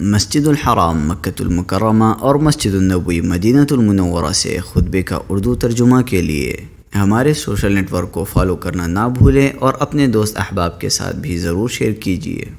मस्जिद हराम मक्तुलमकरमा और मस्जिद नबी मदीनतुलमनवरा से खुतबे का उर्दू तर्जुमा के लिए। हमारे सोशल नेटवर्क को फॉलो करना ना भूलें और अपने दोस्त अहबाब के साथ भी ज़रूर शेयर कीजिए।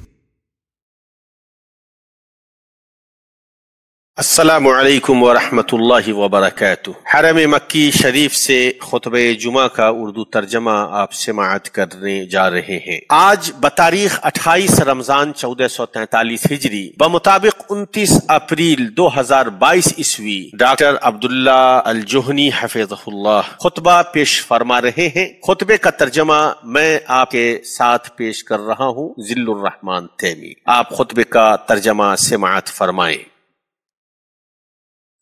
असलकम वरहमतुल्लाहि वबरकatuh हरम मक्की शरीफ से खुतब जुमा का उर्दू तर्जमा आप समात करने जा रहे हैं आज बतारीख 28 रमज़ान 1443 हिजरी बमुताबिक 29 अप्रैल 2022 ईस्वी डॉक्टर अब्दुल्ला अल जोहनी हफिजुल्लाह खुतबा पेश फरमा रहे हैं खुतबे का तर्जमा मैं आपके साथ पेश कर रहा हूँ जिल्लुर्रहमान तैमी आप खुतबे का तर्जमा समात फरमाएँ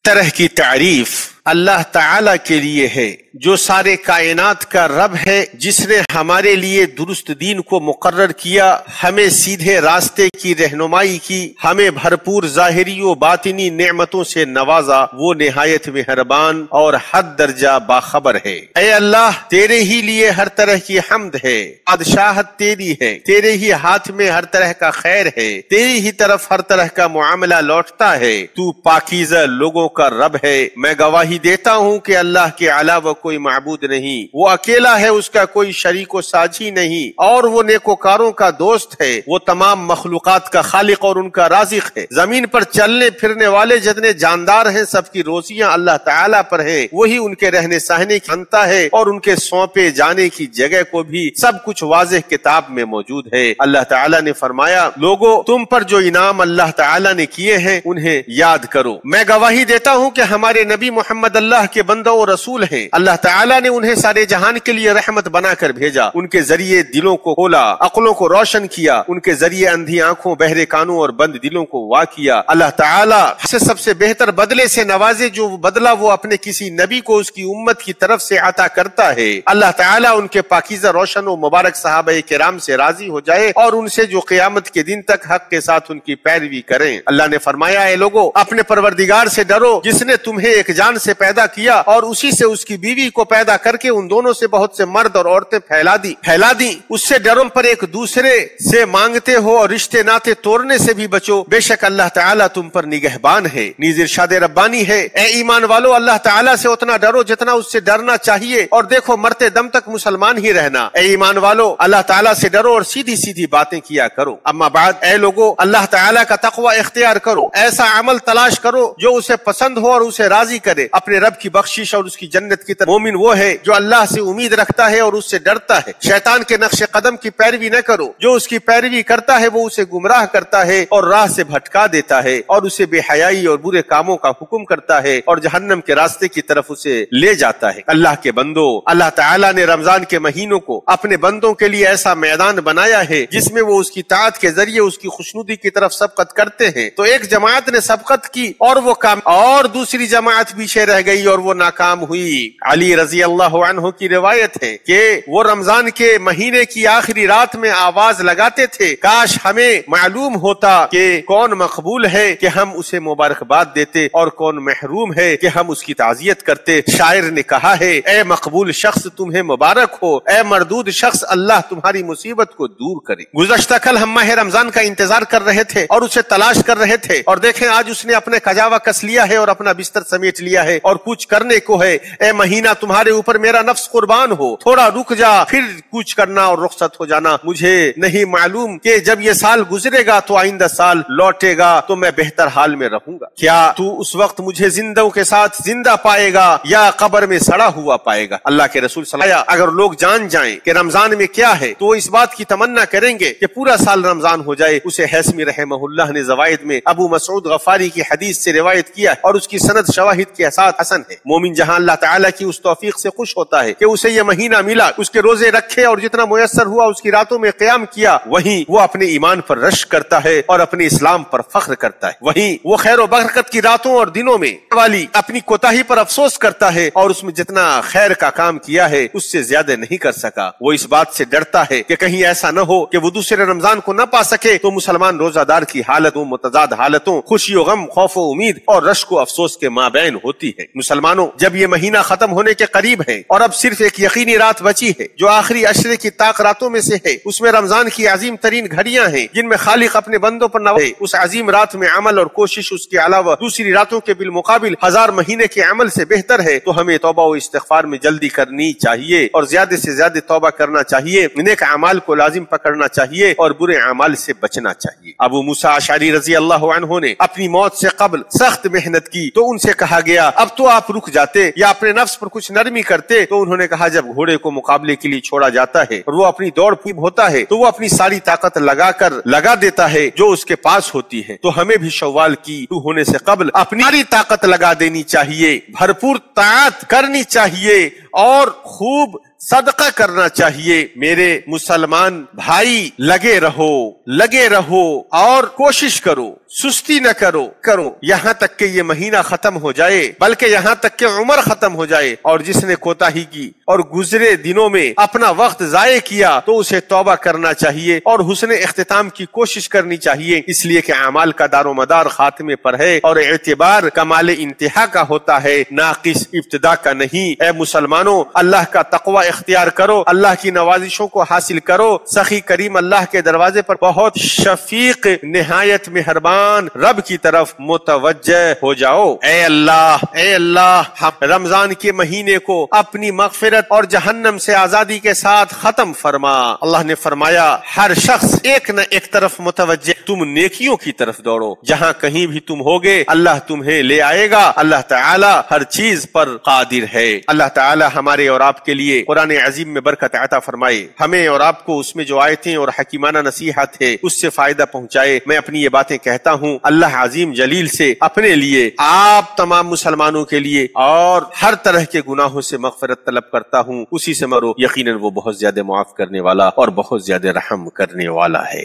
तरह की तारीफ़ अल्लाह ताला के लिए है, जो सारे कायनात का रब है, जिसने हमारे लिए दुरुस्त दीन को मुकर्र किया, हमें सीधे रास्ते की रहनुमाई की, हमें भरपूर जाहिरी व बातिनी नेमतों से नवाजा, वो निहायत मेहरबान और हद दर्जा बाखबर है। अय अल्लाह, तेरे ही लिए हर तरह की हमद है, बादशाहत तेरी है, तेरे ही हाथ में हर तरह का खैर है, तेरी ही तरफ़ हर तरह का मामला लौटता है, तू पाकिजा लोगों का रब है, मैं गवाही गवाही देता हूँ कि अल्लाह के अलावा कोई मबूद नहीं। वो अकेला है, उसका कोई शरीक साझी नहीं। और वो नेकोकारों का दोस्त है। वो तमाम मखलूक का खालिक और उनका राजिक है। ज़मीन पर चलने फिरने वाले जितने जानदार हैं, सबकी रोजियाँ अल्लाह ताला पर है। वही उनके रहने सहने की अंता है और उनके सौंपे जाने की जगह को भी सब कुछ वाज किताब में मौजूद है। अल्लाह ताला ने फरमाया, लोगो, तुम पर जो इनाम अल्लाह ताला ने किए हैं, उन्हें याद करो। मैं गवाही देता हूँ कि हमारे नबी मोहम्मद मोहम्मद अल्लाह के बंदा और रसूल हैं। अल्लाह ताला ने उन्हें सारे जहान के लिए रहमत बनाकर भेजा। उनके ज़रिए दिलों को खोला, अकलों को रोशन किया, उनके ज़रिए अंधी आँखों, बहरे कानों और बंद दिलों को वाह किया। अल्लाह ताला से सबसे बेहतर बदले से नवाजे जो बदला वो अपने किसी नबी को उसकी उम्मत की तरफ़ से आता करता है। अल्लाह ताला उनके पाकिजा रोशन और मुबारक साहब के राम से राज़ी हो जाए और उनसे जो क्यामत के दिन तक हक के साथ उनकी पैरवी करें। अल्लाह ने फरमाया है लोगो, अपने परवरदिगार से डरो, जिसने तुम्हें एक जान से से पैदा किया और उसी से उसकी बीवी को पैदा करके उन दोनों से बहुत से मर्द और औरतें फैला दी। फैला दी। उससे डरों पर एक दूसरे से मांगते हो और रिश्ते नाते तोड़ने से भी बचो। बेशक अल्लाह ताला तुम पर निगहबान है। नीज इरशाद रब्बानी है। ए ईमान वालो, अल्लाह ताला से उतना डरो जितना उससे डरना चाहिए। और देखो, मरते दम तक मुसलमान ही रहना। ए ईमान वालो, अल्लाह ताला से डरो और सीधी सीधी बातें किया करो। अम्मा बाद, ए लोगो, अल्लाह ताला का तकवा इख्तियार करो। ऐसा अमल तलाश करो जो उसे पसंद हो और उसे राज़ी करे। अपने रब की बख्शिश और उसकी जन्नत की तरफ़। मोमिन वो है जो अल्लाह से उम्मीद रखता है और उससे डरता है। शैतान के नक्श कदम की पैरवी न करो। जो उसकी पैरवी करता है वो उसे गुमराह करता है और राह से भटका देता है और उसे बेहयाई और बुरे कामों का हुक्म करता है और जहन्नम के रास्ते की तरफ़ उसे ले जाता है। अल्लाह के बंदो, अल्लाह ताला ने रमज़ान के महीनों को अपने बंदों के लिए ऐसा मैदान बनाया है जिसमें वो उसकी तात के ज़रिए उसकी खुशनुदी की तरफ़ सबकत करते हैं। तो एक जमात ने सबकत की और वो काम और दूसरी जमात पीछे रह गई और वो नाकाम हुई। अली रज़ी अल्लाह की रिवायत है कि वो रमज़ान के महीने की आखिरी रात में आवाज़ लगाते थे। काश हमें मालूम होता कि कौन मकबूल है कि हम उसे मुबारकबाद देते और कौन महरूम है कि हम उसकी ताजियत करते। शायर ने कहा है, ए मकबूल शख्स, तुम्हें मुबारक हो। ए मरदूद शख्स, अल्लाह तुम्हारी मुसीबत को दूर करे। गुजश्ता कल हम माह रमज़ान का इंतज़ार कर रहे थे और उसे तलाश कर रहे थे। और देखें, आज उसने अपने कजावा कस लिया है और अपना बिस्तर समेट लिया है। और कुछ करने को है। ए महीना, तुम्हारे ऊपर मेरा नफ्स कुर्बान हो। थोड़ा रुक जा, फिर कुछ करना और रुख्सत हो जाना। मुझे नहीं मालूम कि जब ये साल गुजरेगा तो आइंदा साल लौटेगा तो मैं बेहतर हाल में रहूँगा। क्या तू उस वक्त मुझे जिंदों के साथ ज़िंदा पाएगा या कब्र में सड़ा हुआ पाएगा? अल्लाह के रसूल सलाया अगर लोग जान जाए कि रमज़ान में क्या है तो इस बात की तमन्ना करेंगे कि पूरा साल रमज़ान हो जाए। उसे हैसमी रहमहुल्लाह ने जवायद में अबू मसूद गफारी की हदीस से रिवायत किया और उसकी सनद शवाहिद के साथ हसन है। मोमिन जहाँ अल्लाह ताला की उस तौफीक से खुश होता है कि उसे यह महीना मिला, उसके रोज़े रखे और जितना मुयसर हुआ, उसकी रातों में क्याम किया, वहीं वो अपने ईमान पर रश करता है और अपने इस्लाम पर फख्र करता है। वहीं वो खैर बरकत की रातों और दिनों में वाली अपनी कोताही पर अफसोस करता है और उसमें जितना खैर का काम किया है, उससे ज़्यादा नहीं कर सका। वो इस बात से डरता है कि कहीं ऐसा न हो कि वो दूसरे रमज़ान को न पा सके तो मुसलमान रोजादार की हालतों, मुतजाद हालतों खुशी गम, खौफ, उम्मीद और रश को अफसोस के माबेन होती होती है। मुसलमानों, जब ये महीना खत्म होने के करीब है और अब सिर्फ़ एक यकीनी रात बची है, जो आखिरी अशरे की ताक रातों में से है, उसमें रमज़ान की अजीम तरीन घड़ियाँ हैं, जिनमें खालिक अपने बंदों पर नवाजे उस अजीम रात में अमल और कोशिश, उसके अलावा दूसरी रातों के बिल मुकाबिल हज़ार महीने के अमल से बेहतर है तो हमें तोबा व इस्तफार में जल्दी करनी चाहिए और ज़्यादा से ज़्यादा तोबा करना चाहिए, नेक अमाल को लाजिम पकड़ना चाहिए और बुरे अमाल से बचना चाहिए। अबू मूसा रज़ी अल्लाह ने अपनी मौत से कबल सख्त मेहनत की तो उनसे कहा गया अब तो आप रुक जाते या अपने नफ्स पर कुछ नरमी करते तो उन्होंने कहा, जब घोड़े को मुकाबले के लिए छोड़ा जाता है और वो अपनी दौड़ पूब होता है तो वो अपनी सारी ताकत लगा कर लगा देता है जो उसके पास होती है। तो हमें भी शवाल की होने से कबल अपनी सारी ताकत लगा देनी चाहिए, भरपूर ताकत करनी चाहिए। और खूब सदका करना चाहिए। मेरे मुसलमान भाई, लगे रहो लगे रहो और कोशिश करो, सुस्ती न करो करो। यहाँ तक के ये महीना खत्म हो जाए, बल्कि यहाँ तक के उम्र खत्म हो जाए, और जिसने कोताही की और गुजरे दिनों में अपना वक्त जाये किया तो उसे तौबा करना चाहिए और हुसन अख्ताम की कोशिश करनी चाहिए। इसलिए कि अमाल का दारो मदार खात्मे पर है और एतबार कमाल इंतहा का होता है, नाकिस इब्तदा का नहीं। ए मुसलमानों अल्लाह का तकवा इख्तियार करो, अल्लाह की नवाजिशों को हासिल करो। सखी करीम अल्लाह के दरवाजे पर बहुत शफीक, नहायत, मेहरबान, रब की तरफ़ मुतवज हो जाओ। ए अल्लाह ए अल्लाह, हम रमज़ान के महीने को अपनी मगफिरत और जहन्नम से आज़ादी के साथ खत्म फरमा। अल्लाह ने फरमाया, हर शख्स एक न एक तरफ़ मुतवज तुम नेकियों की तरफ़ दौड़ो। जहाँ कहीं भी तुम होगे, अल्लाह तुम्हें ले आएगा। अल्लाह ताला हर चीज़ पर कादिर है। अल्लाह ताला हमारे और आपके लिए कुरान अजीम में बरकत आता फरमाए। हमें और आपको उसमें जो आयतें और हकीमाना नसीहत है, उससे फ़ायदा पहुँचाए। मैं अपनी ये बातें कहता हूँ, अल्लाह अजीम जलील से अपने लिए, आप तमाम मुसलमानों के लिए और हर तरह के गुनाहों से मगफरत तलब करता हूँ। उसी से मरो यकीन वो बहुत ज़्यादा मुआफ करने वाला और बहुत ज़्यादा रहम करने वाला है।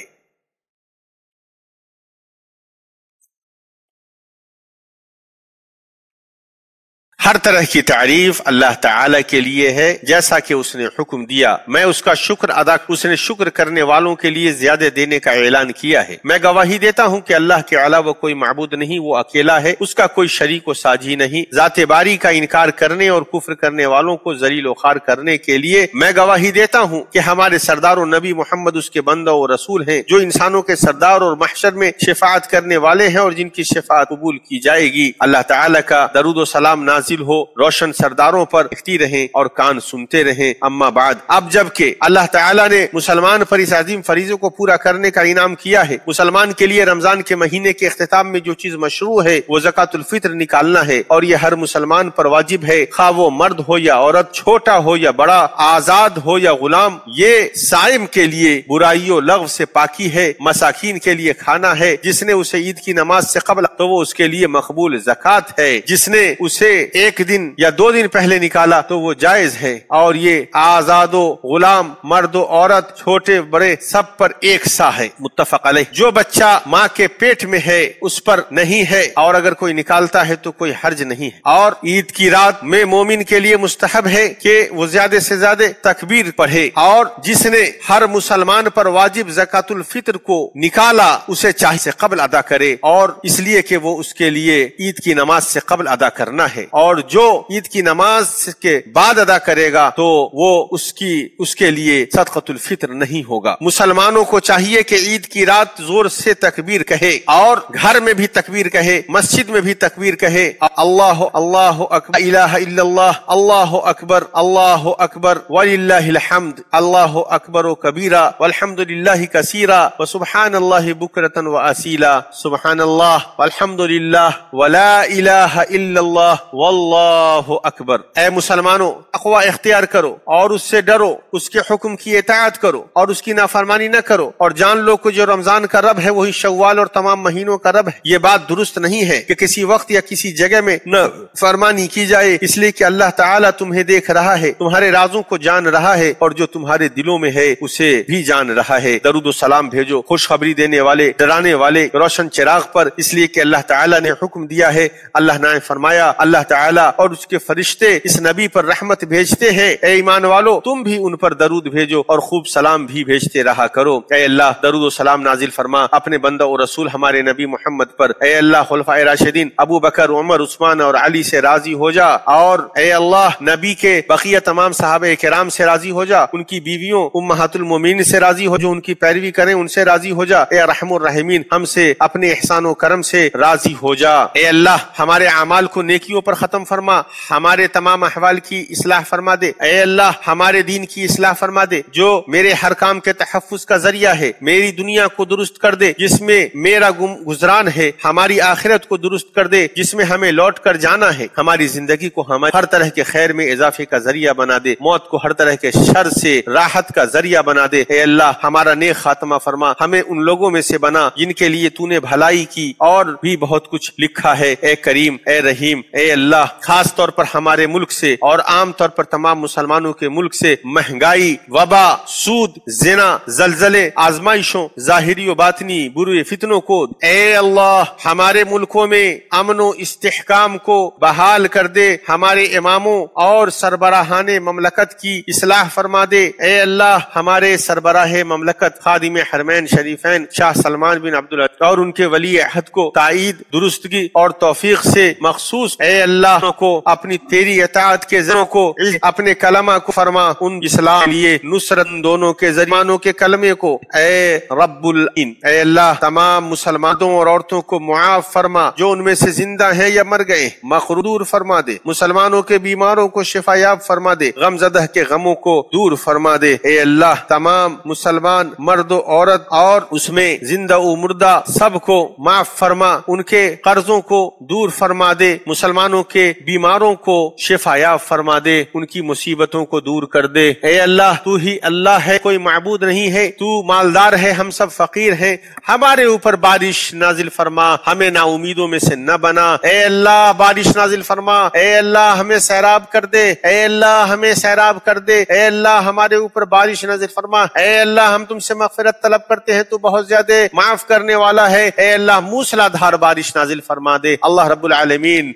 हर तरह की तारीफ़ अल्लाह ताला के लिए है। जैसा कि उसने हुक्म दिया, मैं उसका शुक्र अदा, उसने शुक्र करने वालों के लिए ज़्यादा देने का ऐलान किया है। मैं गवाही देता हूँ कि अल्लाह के अलावा कोई मबूद नहीं, वो अकेला है। उसका कोई शरीक व साझी नहीं। जाते बारी का इनकार करने और कुफर करने वालों को जलील खार करने के लिए मैं गवाही देता हूँ कि हमारे सरदार नबी मोहम्मद उसके बंदा और रसूल हैं, जो इंसानों के सरदार और महशर में शिफात करने वाले हैं और जिनकी शिफात कबूल की जाएगी। अल्लाह ताला का सलाम नाजिल नाजिल हो, रोशन सरदारों पर दिखती रहे और कान सुनते रहे। अम्मा बाद। अब जबकि अल्लाह ताला ने मुसलमान इस अजीम फरीजों को पूरा करने का इनाम किया है, मुसलमान के लिए रमज़ान के महीने के अख्ताम में जो चीज़ मशरू है, वो जक़ातुल्फित्र निकालना है और ये हर मुसलमान पर वाजिब है खा वो मर्द हो या औरत, छोटा हो या बड़ा, आज़ाद हो या गुलाम, ये साइम के लिए बुराइयों लव से पाकी है, मसाकिन के लिए खाना है, जिसने उसे ईद की नमाज़ से कबल तो वो उसके लिए मकबूल जक़ात है, जिसने उसे एक दिन या दो दिन पहले निकाला तो वो जायज़ है। और ये आजादो, गुलाम, मर्दो औरत, छोटे, बड़े, सब पर एक सा है। मुतफक जो बच्चा माँ के पेट में है, उस पर नहीं है। और अगर कोई निकालता है तो कोई हर्ज नहीं है। और ईद की रात में मोमिन के लिए मुस्तहब है कि वो ज़्यादा से ज़्यादा तकबीर पढ़े। और जिसने हर मुसलमान पर वाजिब जक़ातुल फित्र को निकाला, उसे चाहे से कबल अदा करे। और इसलिए कि वो उसके लिए ईद की नमाज़ से कबल अदा करना है। और और जो ईद की नमाज़ के बाद अदा करेगा तो वो उसकी, उसके लिए सदकतुल फित्र नहीं होगा। मुसलमानों को चाहिए कि ईद की रात ज़ोर से तकबीर कहे और घर में भी तकबीर कहे, मस्जिद में भी तकबीर कहे। अल्लाह अल्लाह अकबर अल्लाह अकबर अल्लाह अकबर, वलिल्लाहिल अल्लाह अकबर व कबीरा, वल्हम्दुलिल्लाह कसीरा, व सुबहान अल्लाह बुकरतन व असीला। सुबहान अल्लाह वल्हम्दुलिल्लाह वला अल्लाह अकबर ए मुसलमानों अकवा इख्तियार करो और उससे डरो उसके हुक्म की इतात करो और उसकी नाफरमानी न करो और जान लो कि जो रमज़ान का रब है वही शवाल और तमाम महीनों का रब है। ये बात दुरुस्त नहीं है कि किसी वक्त या किसी जगह में न। फरमानी की जाए इसलिए कि अल्लाह ताला तुम्हें देख रहा है तुम्हारे राजों को जान रहा है और जो तुम्हारे दिलों में है उसे भी जान रहा है। दरुद सलाम भेजो खुशखबरी देने वाले डराने वाले रोशन चिराग पर। इसलिए कि अल्लाह ताला ने हुक्म दिया है अल्लाह ने फरमाया अल्लाह ताला ताला और उसके फरिश्ते इस नबी पर रहमत भेजते हैं। ए ईमान वालो, तुम भी उन पर दरूद भेजो और खूब सलाम भी भेजते रहा करो। ए अल्लाह, दरूद सलाम नाजिल फरमा अपने बंदा और रसूल हमारे नबी मोहम्मद पर। ए अल्लाह, खुलफा राशिदीन, अबू बकर, उमर, उस्मान और अली से राज़ी हो जा और ए अल्लाह, नबी के बकिया तमाम साहब कराम से राज़ी हो जा, उनकी बीवियों, उम्महातुल मोमिन से राज़ी हो जो उनकी पैरवी करें, उनसे राज़ी हो जा। ए रहमीन, हमसे, अपने एहसान करम से राज़ी हो जा। ए अल्लाह, हमारे अमाल को नेकियों पर खत्म फरमा, हमारे तमाम अहवाल की इसलाह फरमा दे। ए अल्लाह, हमारे दीन की इसलाह फरमा दे, जो मेरे हर काम के तहफ़ का ज़रिया है, मेरी दुनिया को दुरुस्त कर दे, जिसमें मेरा गुजरान है, हमारी आखिरत को दुरुस्त कर दे, जिसमें हमें लौट कर जाना है। हमारी ज़िंदगी को हमारे हर तरह के खैर में इजाफे का ज़रिया बना दे, मौत को हर तरह के शर से राहत का ज़रिया बना दे। अल्लाह, हमारा नेक खात्मा फरमा, हमें उन लोगों में से बना, जिनके लिए तूने भलाई की, और भी बहुत कुछ लिखा है। ए करीम, ए रहीम, ए अल्लाह खास तौर पर हमारे मुल्क से और आम तौर पर तमाम मुसलमानों के मुल्क से महँगाई, वबा, सूद, जिना, जलजले, आजमाइशों जाहिरी बातनी, बुरे फितनों को ए अल्लाह, हमारे मुल्कों में अमन इस्तेकाम को बहाल कर दे, हमारे इमामों और सरबराहान ममलकत की इसलाह फरमा दे। ए अल्लाह, हमारे सरबराह ममलकत खादिम हरमैन शरीफैन शाह सलमान बिन अब्दुल और उनके वली अहद को ताईद, दुरुस्तगी और तोफीक से मखसूस। ए अल्लाह को, अपनी तेरी अतात के जरों को अपने कलमा को फरमा, उन इस्लाम लिए नुसरत दोनों के जरिमानों के कलमे को। ए रब्बुल अल्लाह, तमाम मुसलमानों और औरतों को मुआफ फरमा, जो उनमें से ज़िंदा है या मर गए मखरूर फरमा दे। मुसलमानों के बीमारों को शिफायाब फरमा दे, गमजदह के गमों को दूर फरमा दे। ए अल्लाह, तमाम मुसलमान, मर्द, औरत और उसमें ज़िंदा मुर्दा सबको माफ़ फरमा, उनके कर्जों को दूर फरमा दे। मुसलमानों के बीमारों को शिफाया फरमा दे, उनकी मुसीबतों को दूर कर दे। अल्लाह, तू ही अल्लाह है, कोई मबूद नहीं है। तू मालदार है, हम सब फकीर है। हमारे ऊपर बारिश नाजिल फरमा, हमें ना उम्मीदों में से न बना। ए अल्लाह, बारिश नाजिल फरमा। ए अल्लाह, हमें सैराब कर दे। ए अल्लाह, हमें सैराब कर दे। ए अल्लाह, हमारे ऊपर बारिश नाजिल फरमा। ए अल्लाह, हम तुमसे मफफरत तलब करते हैं तो बहुत ज़्यादा माफ़ करने वाला है। ए अल्लाह, मूसलाधार बारिश नाजिल फरमा दे। अल्लाह रबुल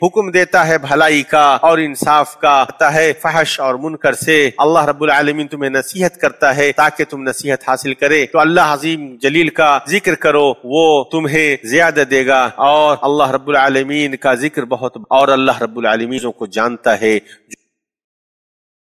हुक्म देता है भलाई का और इंसाफ का आता है। फहश और मुनकर से अल्लाह रब्बुल आलमीन तुम्हें नसीहत करता है ताकि तुम नसीहत हासिल करे। तो अल्लाह अजीम जलील का ज़िक्र करो, वो तुम्हें ज़्यादा देगा और अल्लाह रब्बुल आलमीन का ज़िक्र बहुत और अल्लाह रब्बुल आलमीन को जानता है।